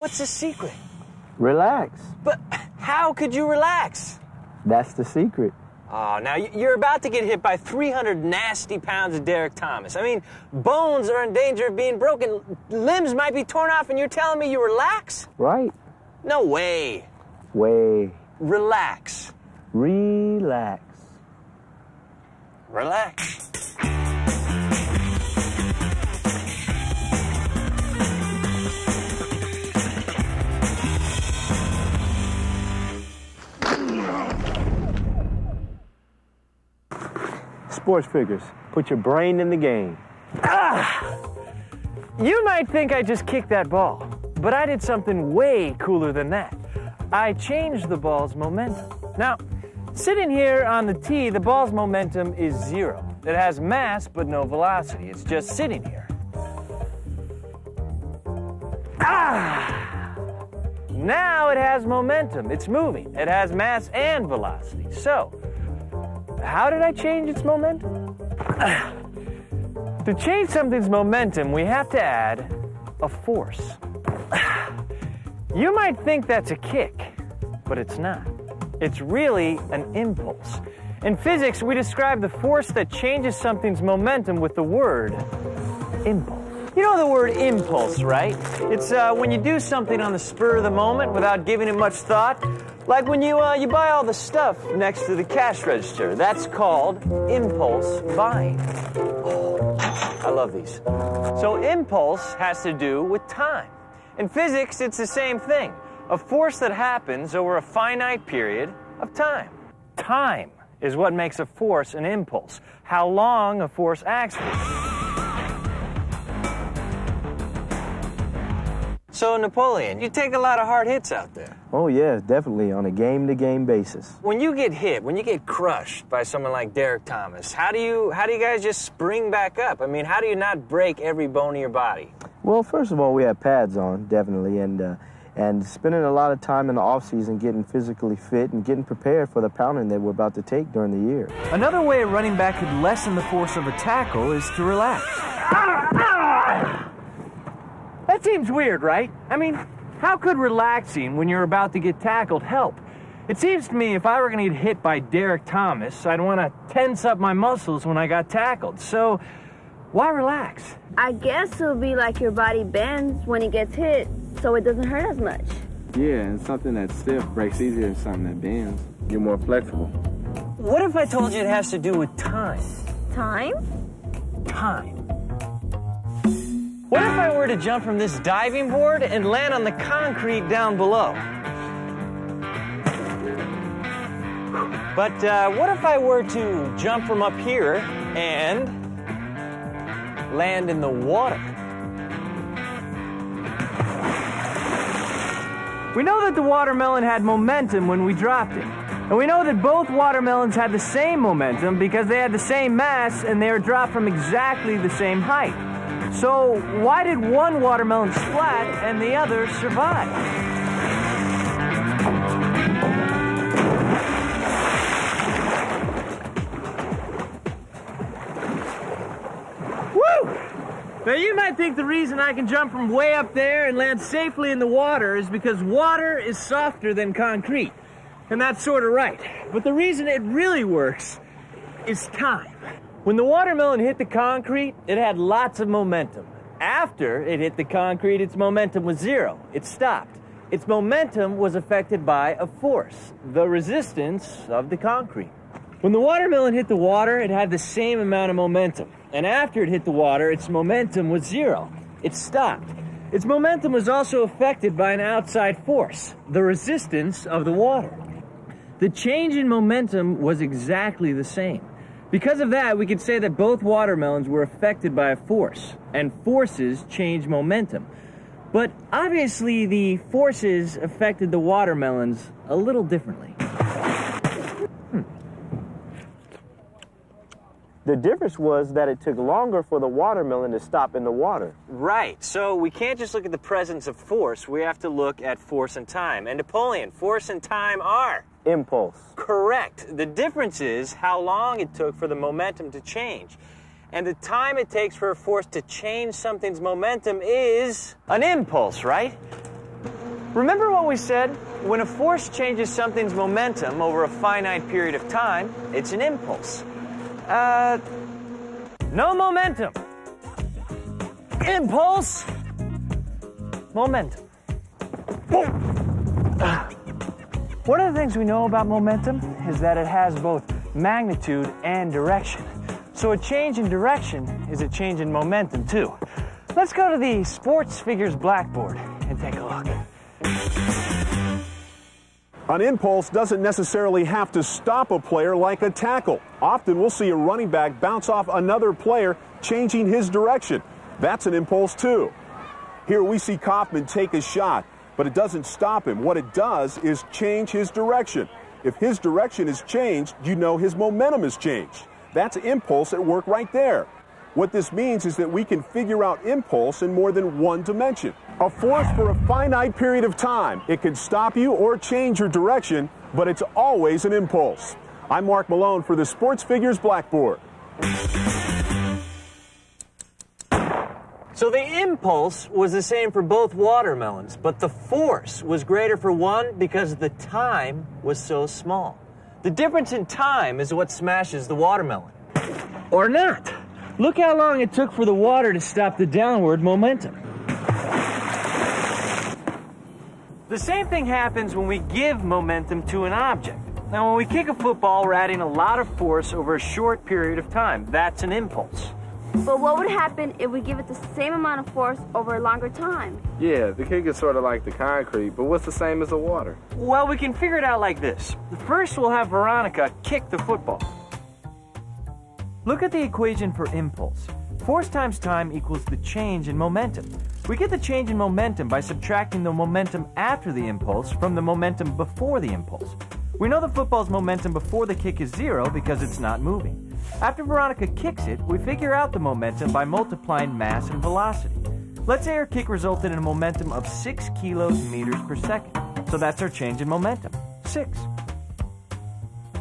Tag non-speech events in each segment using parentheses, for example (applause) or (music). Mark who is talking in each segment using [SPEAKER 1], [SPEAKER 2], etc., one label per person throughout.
[SPEAKER 1] What's the secret?
[SPEAKER 2] Relax.
[SPEAKER 1] But how could you relax?
[SPEAKER 2] That's the secret.
[SPEAKER 1] Oh, now you're about to get hit by 300 nasty pounds of Derrick Thomas. I mean, bones are in danger of being broken, limbs might be torn off, and you're telling me you relax?
[SPEAKER 2] Right?
[SPEAKER 1] No way.
[SPEAKER 2] Way.
[SPEAKER 1] Relax.
[SPEAKER 2] Relax.
[SPEAKER 1] Relax.
[SPEAKER 2] Sports figures. Put your brain in the game.
[SPEAKER 3] You might think I just kicked that ball, but I did something way cooler than that. I changed the ball's momentum. Now, sitting here on the tee, the ball's momentum is zero. It has mass but no velocity. It's just sitting here. Ah! Now it has momentum. It's moving. It has mass and velocity. So, how did I change its momentum? To change something's momentum, we have to add a force. You might think that's a kick, but it's not. It's really an impulse. In physics, we describe the force that changes something's momentum with the word impulse. You know the word impulse, right? It's uh, when you do something on the spur of the moment without giving it much thought. Like when you, uh, you buy all the stuff next to the cash register. That's called impulse buying. I love these. So, impulse has to do with time. In physics, it's the same thing a force that happens over a finite period of time. Time is what makes a force an impulse, how long a force acts for.
[SPEAKER 1] So, Napoleon, you take a lot of hard hits out there.
[SPEAKER 2] Oh, yeah, definitely on a game to game basis.
[SPEAKER 1] When you get hit, when you get crushed by someone like Derrick Thomas, how do you how do you guys just spring back up? I mean, how do you not break every bone in your body?
[SPEAKER 2] Well, first of all, we have pads on, definitely, and uh, and spending a lot of time in the off season getting physically fit and getting prepared for the pounding that we're about to take during the year.
[SPEAKER 3] Another way a running back could lessen the force of a tackle is to relax. That seems weird, right? I mean, how could relaxing when you're about to get tackled help? It seems to me if I were going to get hit by Derrick Thomas, I'd want to tense up my muscles when I got tackled. So, why relax?
[SPEAKER 4] I guess it'll be like your body bends when it gets hit, so it doesn't hurt as much.
[SPEAKER 5] Yeah, and something that's stiff breaks easier than something that bends. You're more flexible.
[SPEAKER 1] What if I told you it has to do with time?
[SPEAKER 4] Time?
[SPEAKER 1] Time. Were to jump from this diving board and land on the concrete down below? But uh, what if I were to jump from up here and land in the water?
[SPEAKER 3] We know that the watermelon had momentum when we dropped it. And we know that both watermelons had the same momentum because they had the same mass and they were dropped from exactly the same height. So, why did one watermelon splat and the other survive? Woo! Now, you might think the reason I can jump from way up there and land safely in the water is because water is softer than concrete. And that's sort of right. But the reason it really works is time. When the watermelon hit the concrete, it had lots of momentum. After it hit the concrete, its momentum was zero. It stopped. Its momentum was affected by a force, the resistance of the concrete. When the watermelon hit the water, it had the same amount of momentum. And after it hit the water, its momentum was zero. It stopped. Its momentum was also affected by an outside force, the resistance of the water. The change in momentum was exactly the same. Because of that, we could say that both watermelons were affected by a force, and forces change momentum. But obviously, the forces affected the watermelons a little differently. Hmm.
[SPEAKER 2] The difference was that it took longer for the watermelon to stop in the water.
[SPEAKER 1] Right. So we can't just look at the presence of force. We have to look at force and time. And Napoleon, force and time are
[SPEAKER 2] Impulse.
[SPEAKER 1] correct. The difference is how long it took for the momentum to change. And the time it takes for a force to change something's momentum is an impulse, right?
[SPEAKER 3] Remember what we said? When a force changes something's momentum over a finite period of time, it's an impulse. Uh, no momentum. Impulse. Momentum. One of the things we know about momentum is that it has both magnitude and direction. So a change in direction is a change in momentum too. Let's go to the sports figures blackboard and take a look.
[SPEAKER 6] An impulse doesn't necessarily have to stop a player like a tackle. Often we'll see a running back bounce off another player, changing his direction. That's an impulse too. Here we see Kaufman take a shot, but it doesn't stop him. What it does is change his direction. If his direction is changed, you know his momentum has changed. That's impulse at work right there. What this means is that we can figure out impulse in more than one dimension. A force for a finite period of time. It can stop you or change your direction, but it's always an impulse. I'm Mark Malone for the Sports Figures Blackboard.
[SPEAKER 1] So the impulse was the same for both watermelons, but the force was greater for one because the time was so small. The difference in time is what smashes the watermelon.
[SPEAKER 3] Or not. Look how long it took for the water to stop the downward momentum. The same thing happens when we give momentum to an object. Now, when we kick a football, we're adding a lot of force over a short period of time. That's an impulse.
[SPEAKER 4] But what would happen if we give it the same amount of force over a longer time?
[SPEAKER 5] Yeah, the kick is sort of like the concrete, but what's the same as the water?
[SPEAKER 3] Well, we can figure it out like this. First, we'll have Veronica kick the football. Look at the equation for impulse. Force times time equals the change in momentum. We get the change in momentum by subtracting the momentum after the impulse from the momentum before the impulse. We know the football's momentum before the kick is zero because it's not moving. After Veronica kicks it, we figure out the momentum by multiplying mass and velocity. Let's say her kick resulted in a momentum of 6 kilos meters per second. So that's our change in momentum 6.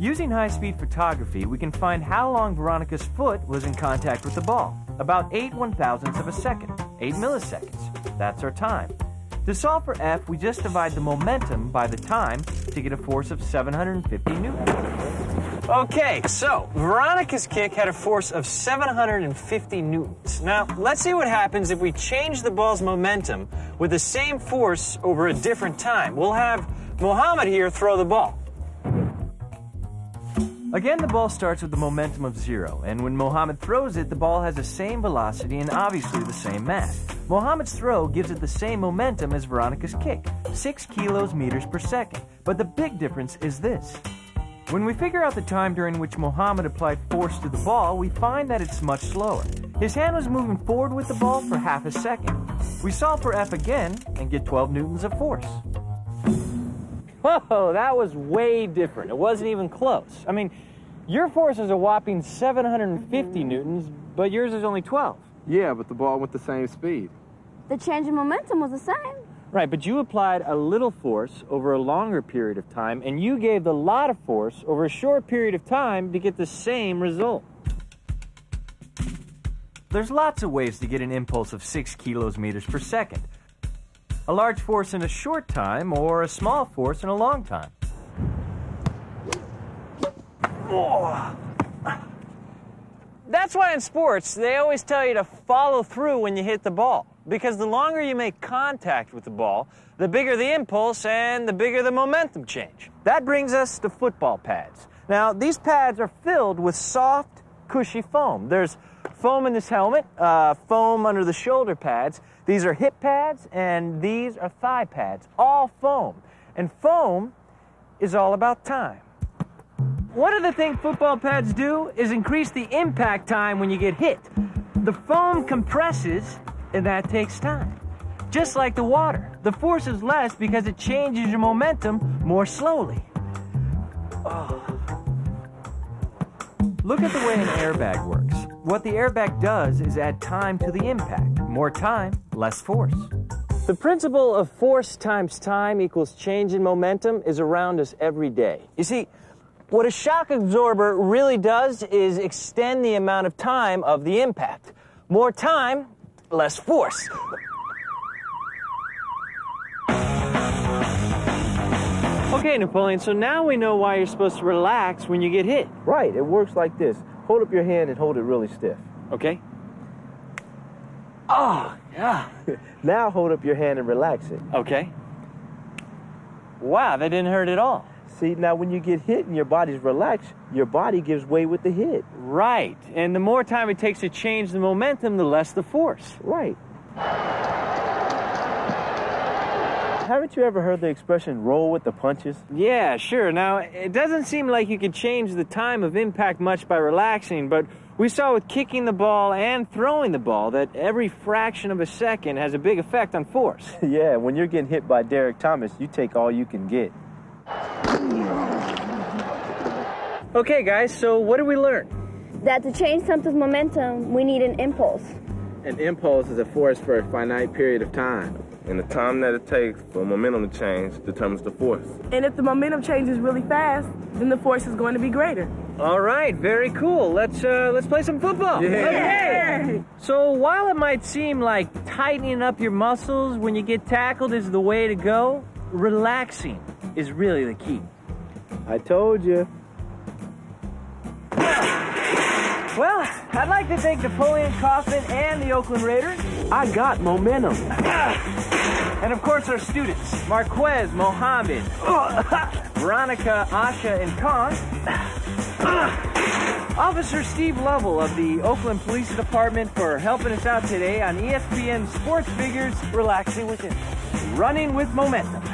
[SPEAKER 3] Using high speed photography, we can find how long Veronica's foot was in contact with the ball. About 8 one thousandths of a second, 8 milliseconds. That's our time. To solve for F, we just divide the momentum by the time to get a force of 750 newtons.
[SPEAKER 1] Okay, so Veronica's kick had a force of 750 newtons. Now, let's see what happens if we change the ball's momentum with the same force over a different time. We'll have Mohammed here throw the ball.
[SPEAKER 3] Again, the ball starts with the momentum of zero, and when Mohammed throws it, the ball has the same velocity and obviously the same mass. Mohammed's throw gives it the same momentum as Veronica's kick, 6 kilos meters per second. But the big difference is this. When we figure out the time during which Mohammed applied force to the ball, we find that it's much slower. His hand was moving forward with the ball for half a second. We solve for F again and get 12 newtons of force. Whoa, that was way different. It wasn't even close. I mean, your force is a whopping 750 newtons, but yours is only 12.
[SPEAKER 5] Yeah, but the ball went the same speed.
[SPEAKER 4] The change in momentum was the same.
[SPEAKER 3] Right, but you applied a little force over a longer period of time, and you gave a lot of force over a short period of time to get the same result. There's lots of ways to get an impulse of 6 kilos meters per second. A large force in a short time, or a small force in a long time. That's why in sports, they always tell you to follow through when you hit the ball. Because the longer you make contact with the ball, the bigger the impulse and the bigger the momentum change. That brings us to football pads. Now, these pads are filled with soft, cushy foam. There's foam in this helmet, uh, foam under the shoulder pads. These are hip pads, and these are thigh pads, all foam. And foam is all about time. One of the things football pads do is increase the impact time when you get hit. The foam compresses, and that takes time. Just like the water, the force is less because it changes your momentum more slowly. Oh. Look at the way an airbag works. What the airbag does is add time to the impact. More time, less force. The principle of force times time equals change in momentum is around us every day. You see, what a shock absorber really does is extend the amount of time of the impact. More time, less force. Okay, Napoleon, so now we know why you're supposed to relax when you get hit.
[SPEAKER 2] Right, it works like this. Hold up your hand and hold it really stiff.
[SPEAKER 3] Okay? Oh, yeah. (laughs)
[SPEAKER 2] Now hold up your hand and relax it.
[SPEAKER 3] Okay. Wow, that didn't hurt at all.
[SPEAKER 2] See, now when you get hit and your body's relaxed, your body gives way with the hit.
[SPEAKER 3] Right. And the more time it takes to change the momentum, the less the force.
[SPEAKER 2] Right. Haven't you ever heard the expression roll with the punches?
[SPEAKER 3] Yeah, sure. Now, it doesn't seem like you could change the time of impact much by relaxing, but we saw with kicking the ball and throwing the ball that every fraction of a second has a big effect on force. (laughs)
[SPEAKER 2] yeah, when you're getting hit by Derrick Thomas, you take all you can get.
[SPEAKER 3] Okay, guys, so what did we learn?
[SPEAKER 4] That to change something's momentum, we need an impulse.
[SPEAKER 7] An impulse is a force for a finite period of time.
[SPEAKER 5] And the time that it takes for momentum to change determines the force.
[SPEAKER 8] And if the momentum changes really fast, then the force is going to be greater.
[SPEAKER 3] All right, very cool. Let's uh, let's play some football. Okay. So while it might seem like tightening up your muscles when you get tackled is the way to go, relaxing is really the key.
[SPEAKER 2] I told you.
[SPEAKER 9] Well, I'd like to thank Napoleon Kaufman and the Oakland Raiders.
[SPEAKER 2] I got momentum. (laughs)
[SPEAKER 9] Of course, our students Marquez, Mohammed, (laughs) Veronica, Asha, and Khan. (sighs) Officer Steve Lovell of the Oakland Police Department for helping us out today on ESPN Sports Figures Relaxing with Him. Running with Momentum.